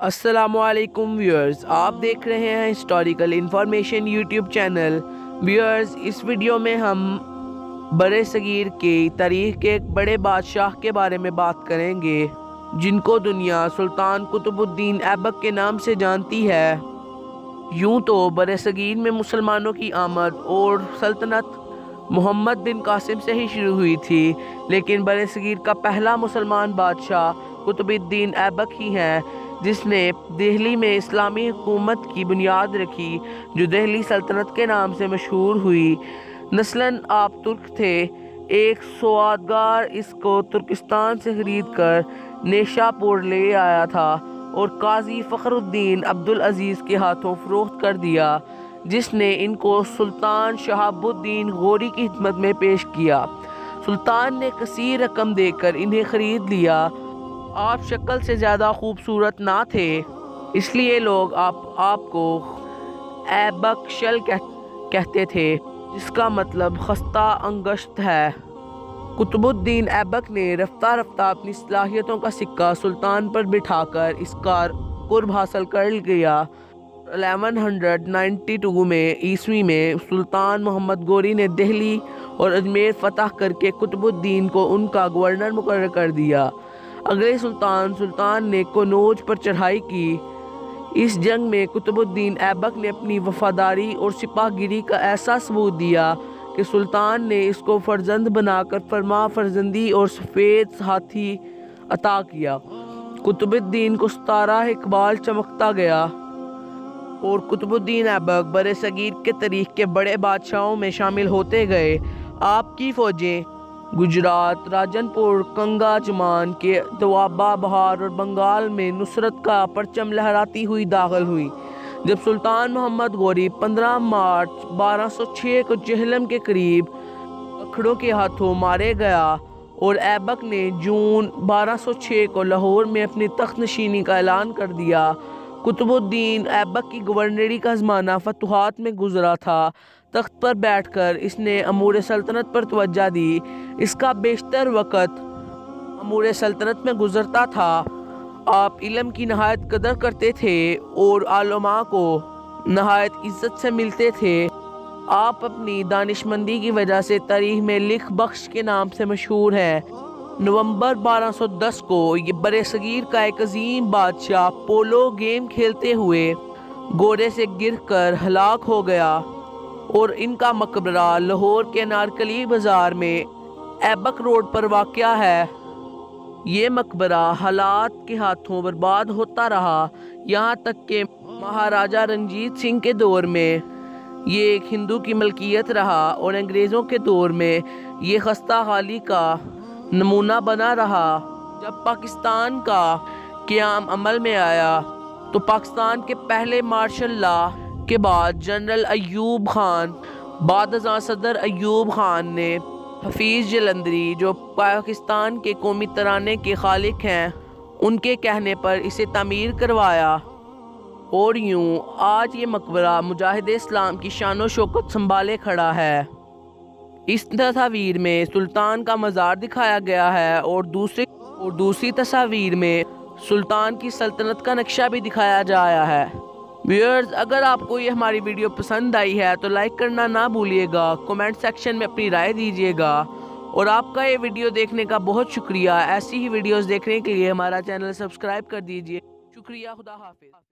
السلام علیکم ویورز، آپ دیکھ رہے ہیں historical information YouTube channel viewers, اس ویڈیو میں ہم برے صغیر کی تاریخ کے ایک بڑے بادشاہ کے بارے میں بات کریں گے، جن کو دنیا سلطان قطب الدین ایبک کے نام سے جانتی ہے۔ یوں تو برے صغیر میں مسلمانوں کی آمد اور سلطنت محمد بن قاسم سے ہی شروع ہوئی تھی، لیکن برے صغیر کا پہلا مسلمان بادشاہ قطب الدین ایبک ہی ہیں جس نے دہلی میں اسلامی حکومت کی بنیاد رکھی، جو دہلی سلطنت کے نام سے مشہور ہوئی۔ نسلاً آپ ترک تھے، ایک سوادگار اس کو ترکستان سے خرید کر نیشا پور لے آیا تھا اور قاضی فخر الدین عبدالعزیز کے ہاتھوں فروخت کر دیا، جس نے ان کو سلطان شہاب الدین غوری کی خدمت میں پیش کیا۔ سلطان نے کثیر رقم دے کر انہیں خرید لیا۔ آپ شکل سے زیادہ خوبصورت نہ تھے، اس لیے لوگ آپ آپ کو ایبک شل کہتے تھے، جس کا مطلب خستہ انگشت ہے۔ قطب الدین ایبک نے رفتہ رفتہ اپنی صلاحیتوں کا سکہ سلطان پر بٹھا کر اس کا قرب حاصل کر گیا 1192 میں عیسوی میں سلطان محمد گوری نے دہلی اور اجمیر فتح کر کے قطب الدین کو ان کا گورنر مقرر کر دیا۔ اگلے سلطان سلطان نے کنوج پر چڑھائی کی۔ اس جنگ میں قطب الدین ایبک نے اپنی وفاداری اور سپاہ گیری کا ایسا ثبوت دیا کہ سلطان نے اس کو فرزند بنا کر فرما فرزندی اور سفید ہاتھی عطا کیا۔ قطب الدین کو ستارہ اقبال چمکتا گیا۔ اور قطب الدین ایبک برے صغیر کے تاریخ کے بڑے بادشاہوں میں شامل ہوتے گئے۔ آپ کی فوجیں گجرات راجن پور کنگا، چمان کے دوابہ، بہار اور بنگال میں نصرت کا پرچم لہراتی ہوئی داخل ہوئی، جب سلطان محمد غوری پندرہ مارچ بارہ سو چھ کو جہلم کے قریب اکھڑوں کے ہاتھوں مارے گیا اور ایبک نے جون بارہ سو چھ کو لاہور میں اپنی تخت نشینی کا اعلان کر دیا۔ قطب الدین ایبک کی گورنری کا زمانہ فتوحات میں گزرا تھا۔ تخت پر بیٹھ کر اس نے امور سلطنت پر توجہ دی۔ اس کا بیشتر وقت امور سلطنت میں گزرتا تھا۔ آپ علم کی نہایت قدر کرتے تھے اور علماء کو نہایت عزت سے ملتے تھے۔ آپ اپنی دانشمندی کی وجہ سے تاریخ میں لکھ بخش کے نام سے مشہور ہیں۔ نومبر بارہ سو دس کو یہ برے صغیر کا ایک عظیم بادشاہ پولو گیم کھیلتے ہوئے گوڑے سے گر کر ہلاک ہو گیا اور ان کا مقبرہ لاہور کے نارکلی بازار میں ایبک روڈ پر واقع ہے۔ یہ مقبرہ حالات کے ہاتھوں برباد ہوتا رہا۔ یہاں تک کہ مہاراجہ رنجیت سنگھ کے دور میں یہ ایک ہندو کی ملکیت رہا اور انگریزوں کے دور میں یہ خستہ حالی کا نمونہ بنا رہا جب پاکستان کا قیام عمل میں آیا، تو پاکستان کے پہلے مارشل لا کے بعد جنرل ایوب خان، بعد ازاں صدر ایوب خان نے حفیظ جلندری، جو پاکستان کے قومی ترانے کے خالق ہیں، ان کے کہنے پر اسے تعمیر کروایا۔ اور یوں آج یہ مقبرہ مجاہد اسلام کی شان و شوکت سنبھالے کھڑا ہے۔ اس تصاویر میں سلطان کا مزار دکھایا گیا ہے اور دوسری اور دوسری تصاویر میں سلطان کی سلطنت کا نقشہ بھی دکھایا جایا ہے۔ ویورز، اگر آپ کو یہ ہماری ویڈیو پسند آئی ہے تو لائک کرنا نہ بھولیے گا کومنٹ سیکشن میں اپنی رائے دیجیے گا۔ اور آپ کا یہ ویڈیو دیکھنے کا بہت شکریہ۔ ایسی ہی ویڈیوز دیکھنے کے لیے ہمارا چینل سبسکرائب کر دیجیے شکریہ، خدا حافظ۔